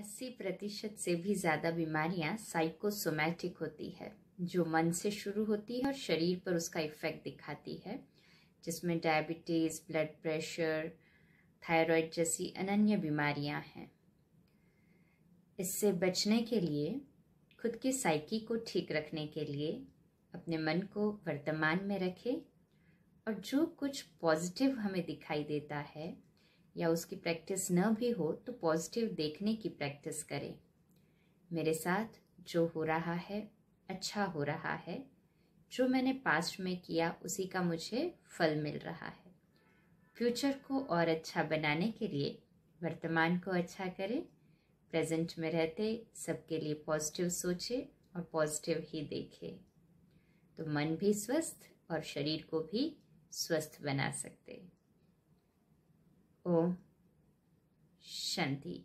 अस्सी प्रतिशत से भी ज़्यादा बीमारियाँ साइकोसोमैटिक होती है, जो मन से शुरू होती है और शरीर पर उसका इफ़ेक्ट दिखाती है, जिसमें डायबिटीज़ ब्लड प्रेशर थायराइड जैसी अनन्य बीमारियाँ हैं। इससे बचने के लिए, खुद की साइकी को ठीक रखने के लिए, अपने मन को वर्तमान में रखें और जो कुछ पॉजिटिव हमें दिखाई देता है या उसकी प्रैक्टिस न भी हो तो पॉजिटिव देखने की प्रैक्टिस करें। मेरे साथ जो हो रहा है अच्छा हो रहा है। जो मैंने पास्ट में किया, उसी का मुझे फल मिल रहा है। फ्यूचर को और अच्छा बनाने के लिए, वर्तमान को अच्छा करें। प्रेजेंट में रहते, सबके लिए पॉजिटिव सोचे और पॉजिटिव ही देखे। तो मन भी स्वस्थ और शरीर को भी स्वस्थ बना सकते। ओम शांति